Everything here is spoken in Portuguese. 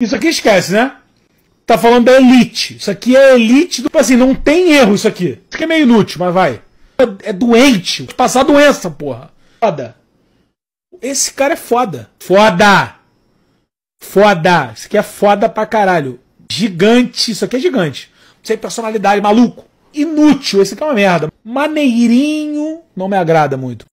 Isso aqui esquece, né? Tá falando da elite. Isso aqui é elite do. Assim, não tem erro isso aqui. Isso aqui é meio inútil, mas vai. É, é doente. Passar doença, porra. Foda. Esse cara é foda. Foda! Foda! Isso aqui é foda pra caralho. Gigante. Isso aqui é gigante. Sem personalidade, maluco. Inútil. Esse aqui é uma merda. Maneirinho. Não me agrada muito.